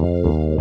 Música